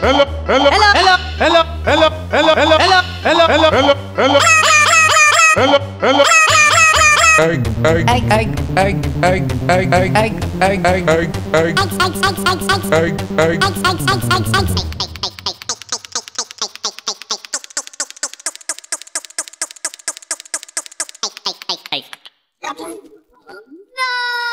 Hello, hello, hello, hello, hello, hello, hello, hello, hello, hello, hello, hello, hello. Egg, egg, egg, egg, egg, egg, egg, egg, egg, egg, egg, egg, egg, egg, egg, egg, egg, Hey. No!